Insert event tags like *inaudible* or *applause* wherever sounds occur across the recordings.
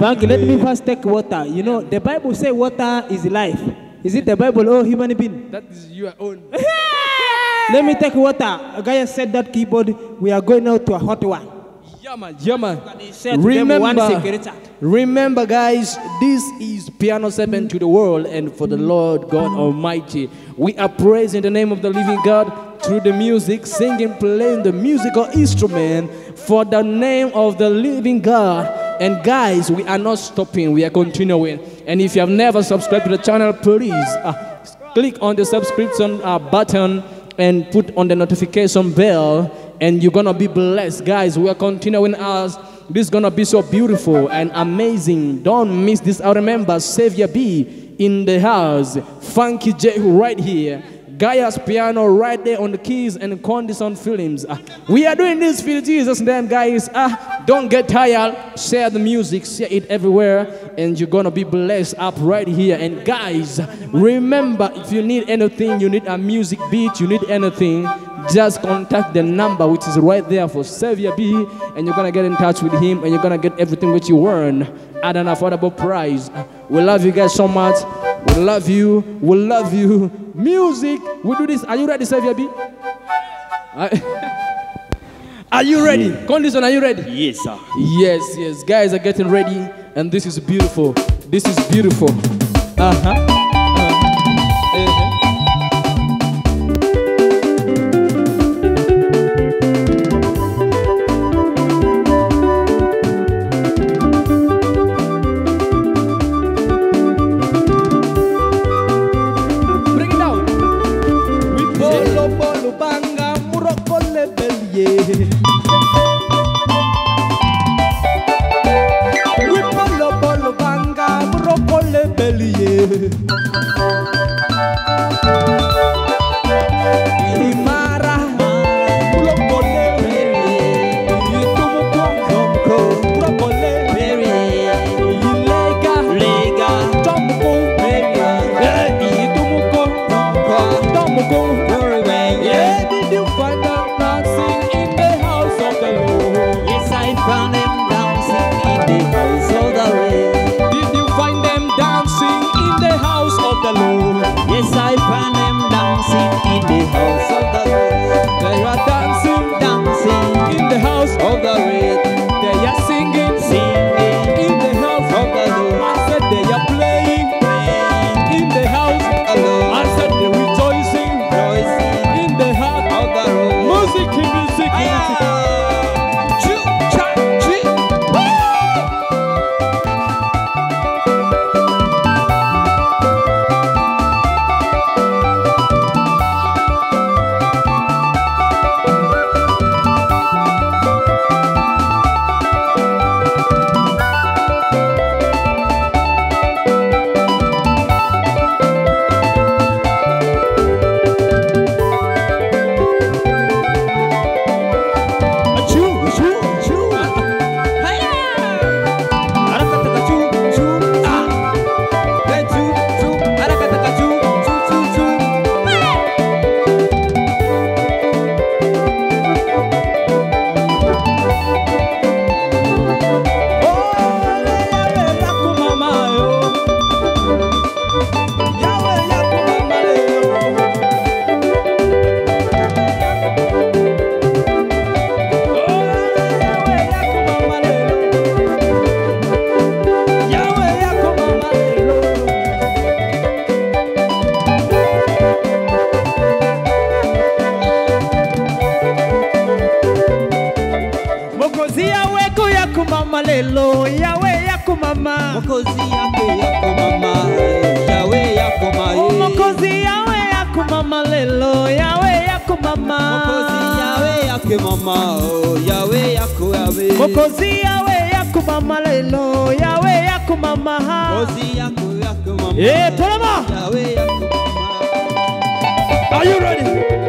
Frankie, let me first take water. You know, the Bible say water is life. Is it the Bible or human being? That is your own. *laughs* Let me take water. A guy said that keyboard. We are going out to a hot one. Yeah, man. Yeah, man. said to them, one Remember, remember, guys, this is Piano 7 to the world and for the Lord God Almighty. We are praising the name of the living God through the music, singing, playing the musical instrument for the name of the living God. And guys, we are not stopping, we are continuing. And if you have never subscribed to the channel, please uh, click on the subscription uh, button and put on the notification bell. And you're gonna be blessed. Guys we are continuing us this is gonna be so beautiful and amazing. Don't miss this. I remember saviour bee in the house. Funky j right here Gaia's piano right there on the keys and condition films. Ah, we are doing this for Jesus name, guys. Ah, don't get tired. Share the music, share it everywhere, and you're gonna be blessed up right here. And guys, remember if you need anything, you need a music beat, you need anything, just contact the number which is right there for Saviour Bee, and you're gonna get in touch with him, and you're gonna get everything which you want at an affordable price. We love you guys so much. We love you. We love you. Music. We do this. Are you ready, Saviour Bee? *laughs* Are you ready? Condition, are you ready? Yes, sir. Yes, yes. Guys are getting ready, and this is beautiful. This is beautiful. Uh huh. Lelo, yawe yakumama. Mokozi yako yako mama, Yahweh yako mae. Mokozi yawe yakumama lelo, yawe yakumama. Mokozi Yahweh yake mama, oh, Yahweh yako Yahweh. Mokozi yawe yakumama lelo, yawe yakumama. Mokozi yako yako mama. Eh, tolama. Yahweh yako mama. Are you ready?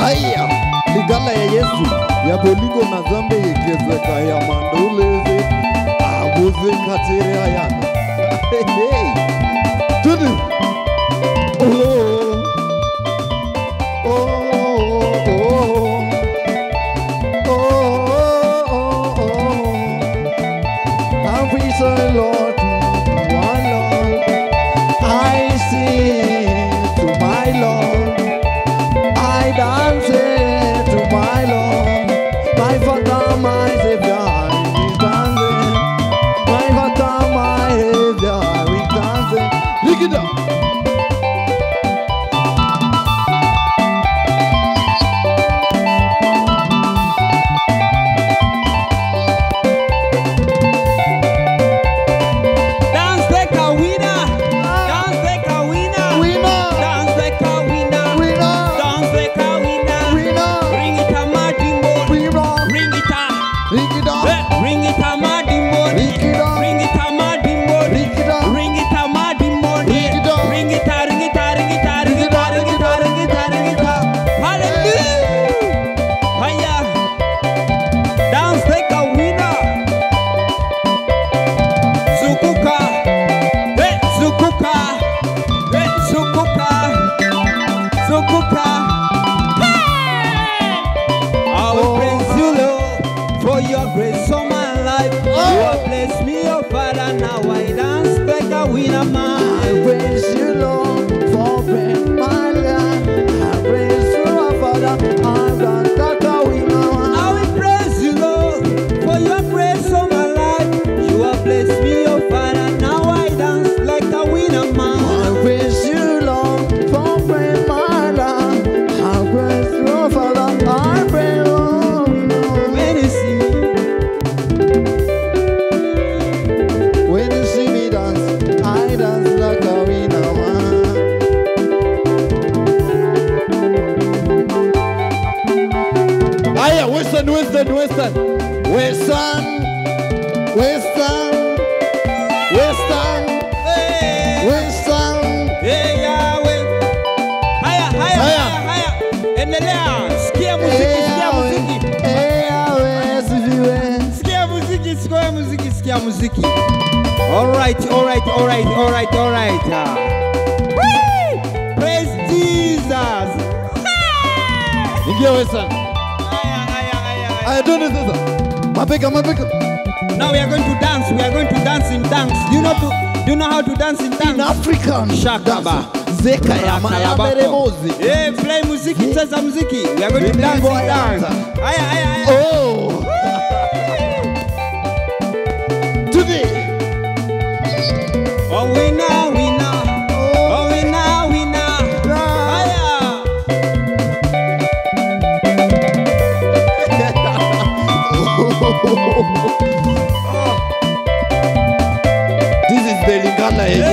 haya ligala ya yesu ya bolingo na zambe yegezeka ya mandoleze aguze katire ayana *laughs* hey, hey. All right, all right, all right, all right, all right. Uh, praise Jesus. Ingia wewe sana. Aya tuende sasa. Mapeka mapeka. Now we are going to dance. We are going to dance in dance. Do you know to do you know how to dance in dance? In African. Shakaba. Zeka ya mayameremozi. Eh, hey, play muziki, cheza muziki. We are going to dance in dance. Aya aya aya. Oh.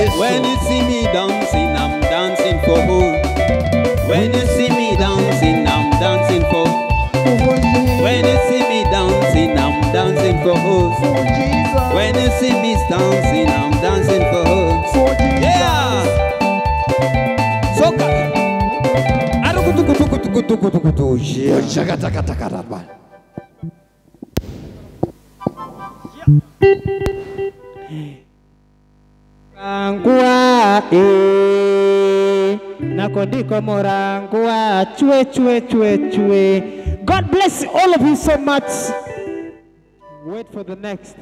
Lingala. When you see me dancing, I'm dancing for who? When you see me dancing, I'm dancing for When you see me dancing, I'm dancing for who? When you see me dancing, I'm dancing for who? Yeah! Soca! Arukutukutukutukutukutukutu. Yeah. Morangua chwe chwe chwe chwe. God bless all of you so much. Wait for the next.